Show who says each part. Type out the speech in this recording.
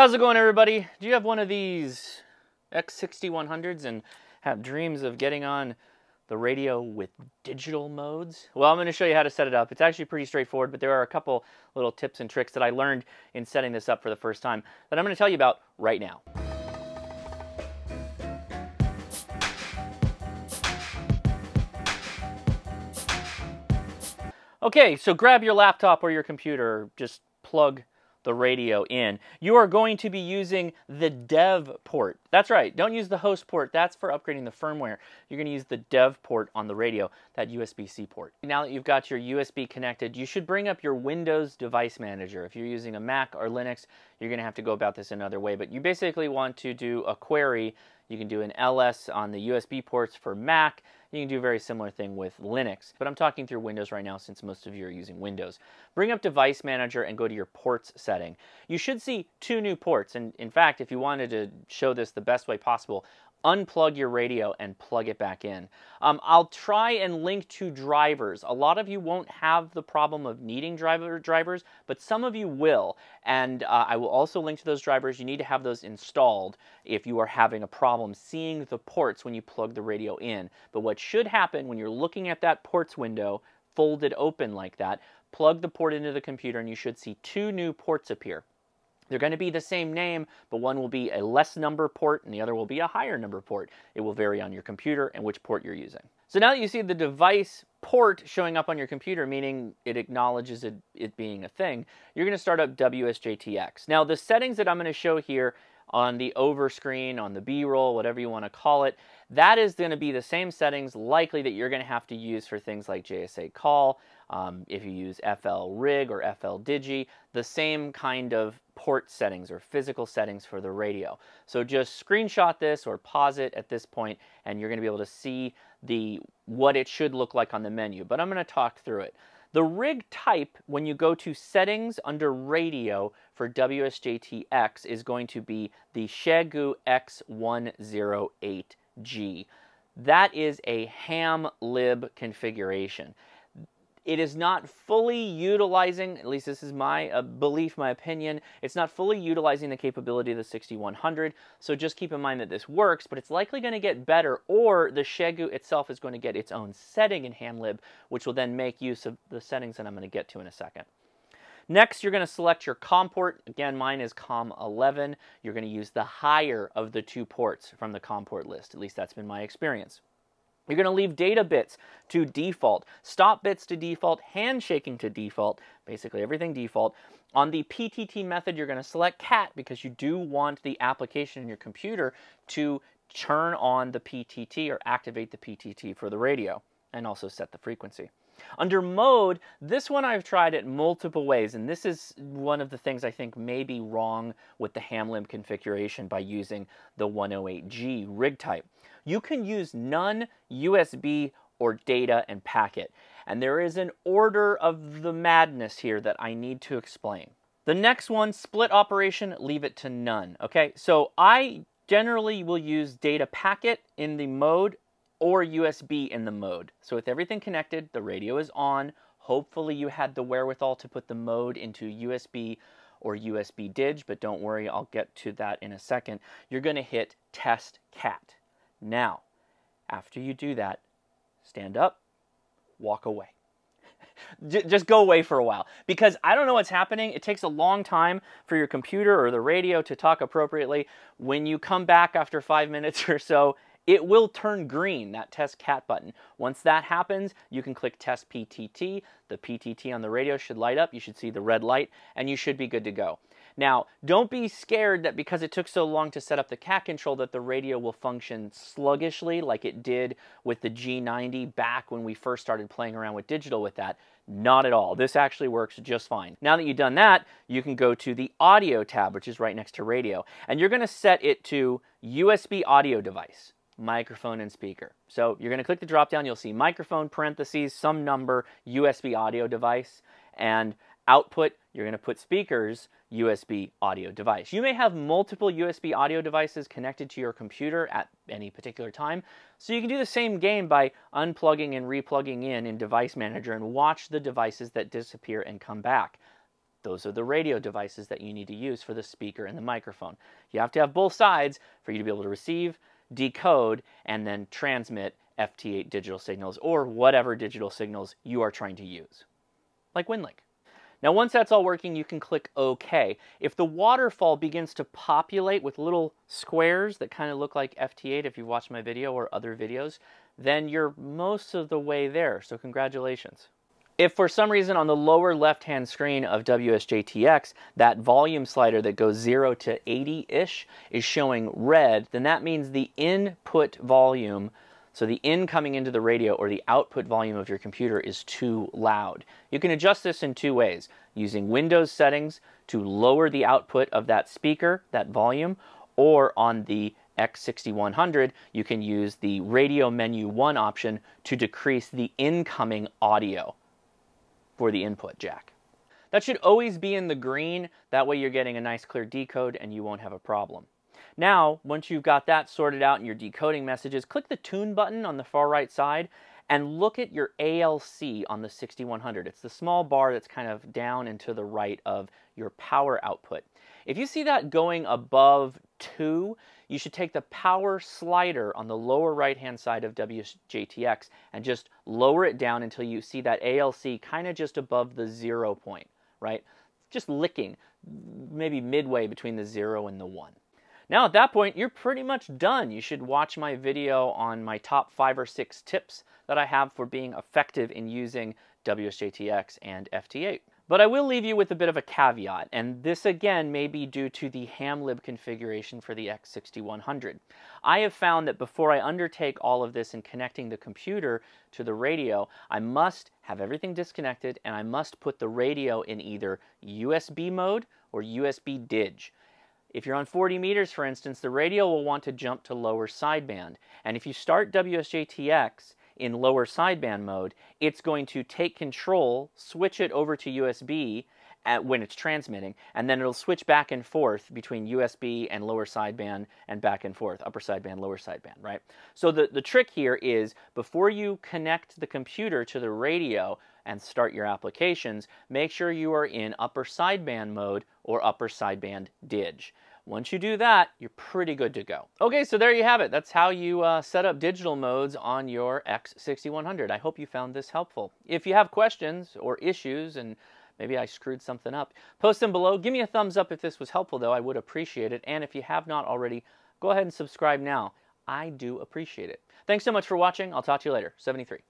Speaker 1: How's it going, everybody? Do you have one of these X6100s and have dreams of getting on the radio with digital modes? Well, I'm going to show you how to set it up. It's actually pretty straightforward, but there are a couple little tips and tricks that I learned in setting this up for the first time that I'm going to tell you about right now. Okay, so grab your laptop or your computer, just plug the radio in. You are going to be using the dev port. That's right, don't use the host port. That's for upgrading the firmware. You're going to use the dev port on the radio, that USB-C port. Now that you've got your USB connected, you should bring up your Windows Device Manager. If you're using a Mac or Linux, you're going to have to go about this another way, but you basically want to do a query. You can do an ls on the USB ports for Mac, you can do a very similar thing with Linux, but I'm talking through Windows right now since most of you are using Windows. Bring up Device Manager and go to your ports setting. You should see two new ports, and in fact, if you wanted to show this the best way possible, unplug your radio and plug it back in. Um, I'll try and link to drivers. A lot of you won't have the problem of needing driver drivers, but some of you will. And uh, I will also link to those drivers. You need to have those installed if you are having a problem seeing the ports when you plug the radio in. But what should happen when you're looking at that ports window folded open like that, plug the port into the computer and you should see two new ports appear. They're going to be the same name, but one will be a less number port and the other will be a higher number port. It will vary on your computer and which port you're using. So now that you see the device port showing up on your computer, meaning it acknowledges it, it being a thing, you're going to start up WSJTX. Now the settings that I'm going to show here on the over screen, on the B-roll, whatever you want to call it, that is going to be the same settings likely that you're going to have to use for things like JS8Call, um, if you use FL Rig or FL Digi, the same kind of port settings or physical settings for the radio. So just screenshot this or pause it at this point and you're going to be able to see the what it should look like on the menu. But I'm going to talk through it. The rig type, when you go to settings under radio for WSJTX, is going to be the Xiegu X108G. That is a ham lib configuration it is not fully utilizing, at least this is my uh, belief, my opinion, it's not fully utilizing the capability of the 6100. So just keep in mind that this works, but it's likely going to get better, or the Xiegu itself is going to get its own setting in HamLib, which will then make use of the settings that I'm going to get to in a second. Next, you're going to select your COM port. Again, mine is COM 11. You're going to use the higher of the two ports from the COM port list. At least that's been my experience. You're going to leave data bits to default, stop bits to default, handshaking to default, basically everything default. On the PTT method, you're going to select cat because you do want the application in your computer to turn on the PTT or activate the PTT for the radio and also set the frequency. Under mode, this one I've tried it multiple ways, and this is one of the things I think may be wrong with the HamLib configuration by using the 108G rig type. You can use none, USB, or data and packet. And there is an order of the madness here that I need to explain. The next one, split operation, leave it to none. Okay, so I generally will use data packet in the mode or USB in the mode. So with everything connected, the radio is on. Hopefully you had the wherewithal to put the mode into USB or USB dig, but don't worry, I'll get to that in a second. You're gonna hit test cat. Now, after you do that, stand up, walk away. Just go away for a while because I don't know what's happening. It takes a long time for your computer or the radio to talk appropriately. When you come back after five minutes or so, it will turn green, that test cat button. Once that happens, you can click test PTT. The PTT on the radio should light up. You should see the red light and you should be good to go. Now, don't be scared that because it took so long to set up the cat control that the radio will function sluggishly like it did with the G90 back when we first started playing around with digital with that. Not at all. This actually works just fine. Now that you've done that, you can go to the audio tab, which is right next to radio, and you're going to set it to USB audio device microphone and speaker. So you're going to click the drop down, you'll see microphone, parentheses, some number, USB audio device, and output, you're going to put speakers, USB audio device. You may have multiple USB audio devices connected to your computer at any particular time, so you can do the same game by unplugging and replugging in in Device Manager and watch the devices that disappear and come back. those are the radio devices that you need to use for the speaker and the microphone. You have to have both sides for you to be able to receive, decode, and then transmit FT8 digital signals or whatever digital signals you are trying to use, like WinLink. Now once that's all working, you can click OK. If the waterfall begins to populate with little squares that kind of look like FT8 if you've watched my video or other videos, then you're most of the way there, so congratulations. If for some reason on the lower left-hand screen of WSJTX, that volume slider that goes 0 to 80-ish is showing red, then that means the input volume so the in coming into the radio or the output volume of your computer is too loud. You can adjust this in two ways, using Windows settings to lower the output of that speaker, that volume, or on the X6100, you can use the radio menu 1 option to decrease the incoming audio for the input jack. That should always be in the green, that way you're getting a nice clear decode and you won't have a problem. Now, once you've got that sorted out and your decoding messages, click the tune button on the far right side and look at your ALC on the 6100. It's the small bar that's kind of down and to the right of your power output. If you see that going above 2, you should take the power slider on the lower right hand side of WSJTX and just lower it down until you see that ALC kind of just above the zero point, right? Just licking, maybe midway between the 0 and the 1. Now at that point, you're pretty much done. You should watch my video on my top five or six tips that I have for being effective in using WSJTX and FT8. But I will leave you with a bit of a caveat, and this again may be due to the hamlib configuration for the X6100. I have found that before I undertake all of this in connecting the computer to the radio, I must have everything disconnected and I must put the radio in either USB mode or USB DIG. If you're on 40 meters, for instance, the radio will want to jump to lower sideband. And if you start WSJTX in lower sideband mode, it's going to take control, switch it over to USB at, when it's transmitting, and then it'll switch back and forth between USB and lower sideband and back and forth, upper sideband, lower sideband, right? So the, the trick here is before you connect the computer to the radio and start your applications, make sure you are in upper sideband mode or upper sideband DIG. Once you do that, you're pretty good to go. Okay, so there you have it. That's how you uh, set up digital modes on your X6100. I hope you found this helpful. If you have questions or issues and maybe I screwed something up, post them below. Give me a thumbs up if this was helpful, though. I would appreciate it. And if you have not already, go ahead and subscribe now. I do appreciate it. Thanks so much for watching. I'll talk to you later. 73.